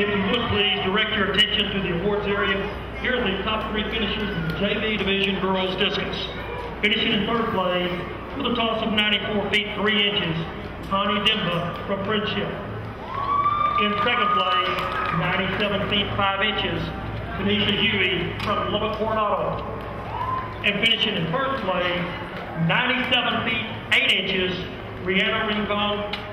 If you would please direct your attention to the awards area. Here are the top three finishers in the JV Division Girls Discus. Finishing in third place with a toss of 94 feet 3 inches, Connie Dimba from Frenship. In second place, 97 feet 5 inches, Tanisha Huey from Lubbock Coronado. And finishing in first place, 97 feet 8 inches, Rihanna Ringbone.